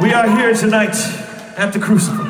We are here tonight at the Crucible.